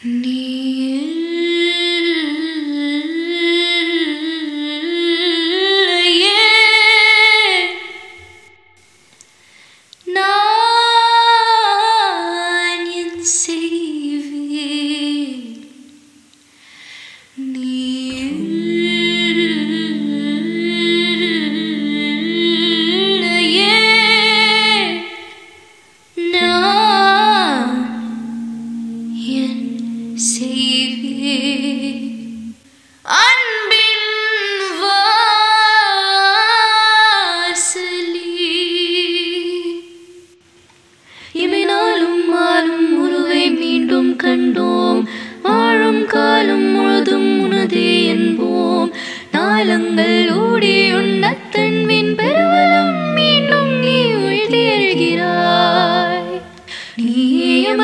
你 கண்டோம். வாழும் காலம் முழு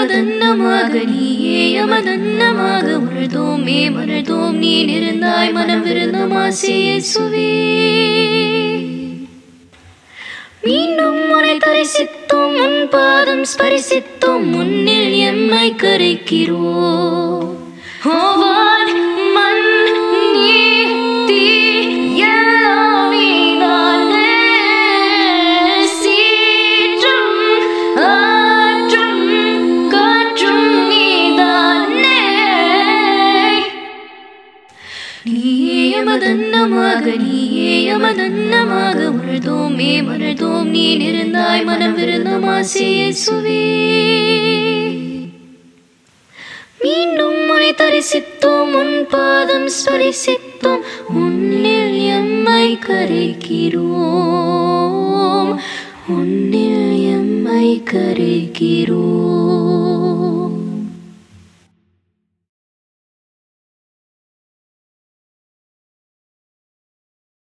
நீயே யமதன்னமாக நீயே யமதன்னமாக உழுதோமே நீ நெருந்தாய் மனம் விருந்தமாசியே சுவே மீண்டும் உன்னை தரிசித்தோம். உன் பாதம் ஸ்பரிசித்தோம். முன்னில் எம்மை கரைக்கிறோம். ஓவான் மண் நீர் தீ யமதன்னமாக நீயே யமதன்னமாக உழுதோமே மறதோம் நீ நெருந்தாய் மனம் விருந்த மாசையே சுவே மீண்டும் உன்னை தரிசித்தோம். உன் பாதம் ஸ்வரிசித்தோம் உன்னில் எம்மை கரைக்கிறோம். உன்னில் எம்மை கரைக்கிறோம்.